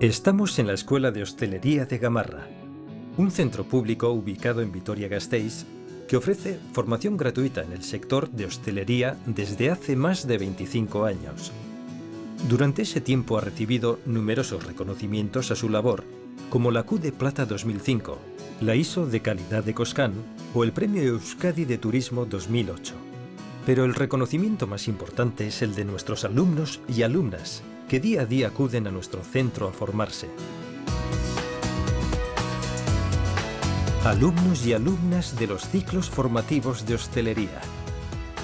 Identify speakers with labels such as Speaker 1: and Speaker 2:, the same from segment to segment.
Speaker 1: Estamos en la Escuela de Hostelería de Gamarra, un centro público ubicado en Vitoria-Gasteiz que ofrece formación gratuita en el sector de hostelería desde hace más de 25 años. Durante ese tiempo ha recibido numerosos reconocimientos a su labor, como la Q de Plata 2005, la ISO de Calidad de Coscan o el Premio Euskadi de Turismo 2008. Pero el reconocimiento más importante es el de nuestros alumnos y alumnas, que día a día acuden a nuestro centro a formarse. Alumnos y alumnas de los ciclos formativos de hostelería,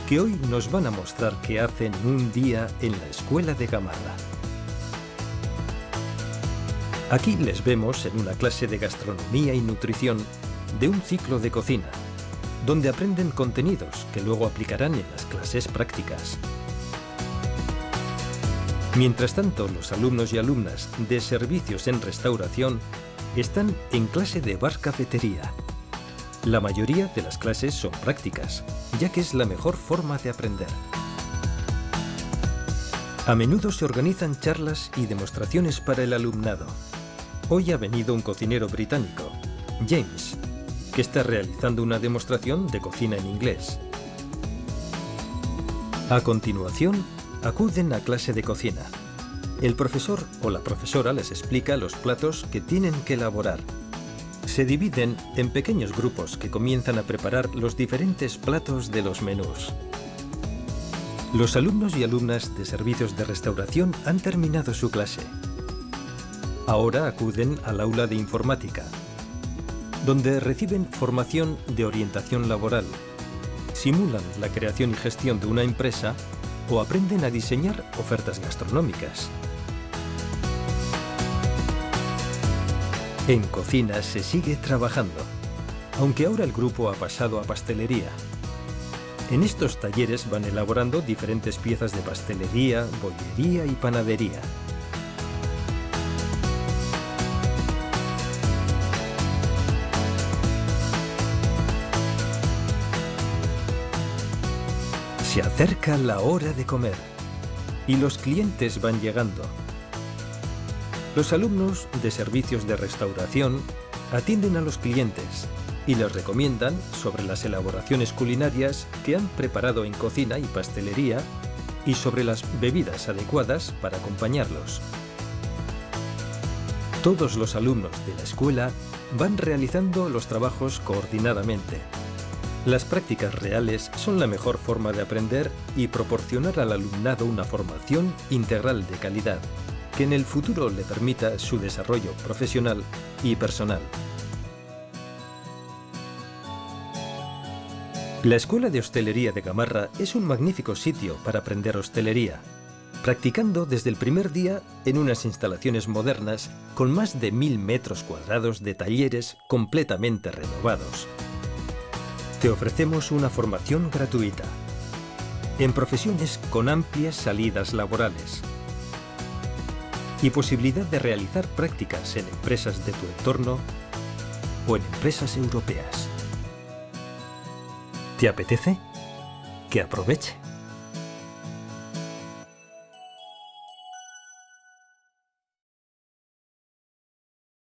Speaker 1: que hoy nos van a mostrar qué hacen un día en la Escuela de Gamarra. Aquí les vemos en una clase de gastronomía y nutrición de un ciclo de cocina, donde aprenden contenidos que luego aplicarán en las clases prácticas. Mientras tanto, los alumnos y alumnas de servicios en restauración están en clase de bar-cafetería. La mayoría de las clases son prácticas, ya que es la mejor forma de aprender. A menudo se organizan charlas y demostraciones para el alumnado. Hoy ha venido un cocinero británico, James, que está realizando una demostración de cocina en inglés. A continuación, acuden a clase de cocina. El profesor o la profesora les explica los platos que tienen que elaborar. Se dividen en pequeños grupos que comienzan a preparar los diferentes platos de los menús. Los alumnos y alumnas de servicios de restauración han terminado su clase. Ahora acuden al aula de informática, donde reciben formación de orientación laboral, simulan la creación y gestión de una empresa o aprenden a diseñar ofertas gastronómicas. En cocina se sigue trabajando, aunque ahora el grupo ha pasado a pastelería. En estos talleres van elaborando diferentes piezas de pastelería, bollería y panadería. Se acerca la hora de comer y los clientes van llegando. Los alumnos de servicios de restauración atienden a los clientes y les recomiendan sobre las elaboraciones culinarias que han preparado en cocina y pastelería y sobre las bebidas adecuadas para acompañarlos. Todos los alumnos de la escuela van realizando los trabajos coordinadamente. Las prácticas reales son la mejor forma de aprender y proporcionar al alumnado una formación integral de calidad, que en el futuro le permita su desarrollo profesional y personal. La Escuela de Hostelería de Gamarra es un magnífico sitio para aprender hostelería, practicando desde el primer día en unas instalaciones modernas con más de mil metros cuadrados de talleres completamente renovados. Te ofrecemos una formación gratuita en profesiones con amplias salidas laborales y posibilidad de realizar prácticas en empresas de tu entorno o en empresas europeas. ¿Te apetece? Que aproveche.